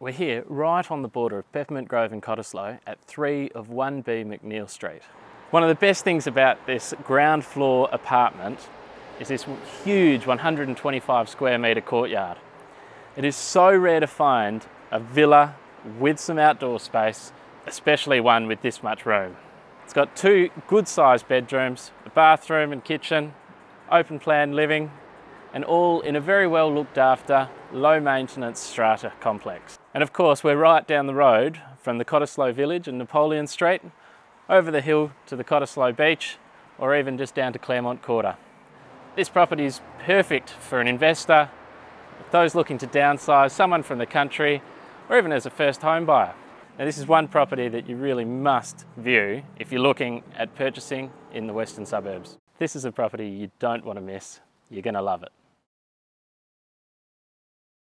We're here right on the border of Peppermint Grove and Cottesloe at 3 of 1B McNeil Street. One of the best things about this ground floor apartment is this huge 125 square metre courtyard. It is so rare to find a villa with some outdoor space, especially one with this much room. It's got two good sized bedrooms, a bathroom and kitchen, open plan living, and all in a very well looked after, low maintenance strata complex. And of course, we're right down the road from the Cottesloe Village and Napoleon Street, over the hill to the Cottesloe Beach, or even just down to Claremont Quarter. This property is perfect for an investor, those looking to downsize, someone from the country, or even as a first home buyer. Now this is one property that you really must view if you're looking at purchasing in the western suburbs. This is a property you don't want to miss. You're going to love it.